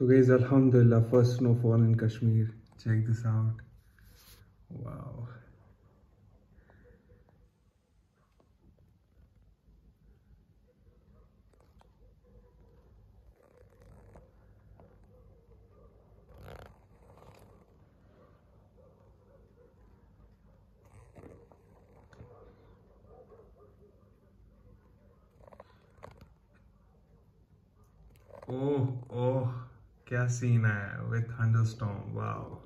So guys, Alhamdulillah, first snowfall in Kashmir. Check this out. Wow. Oh, oh. क्या scene है with thunderstorm wow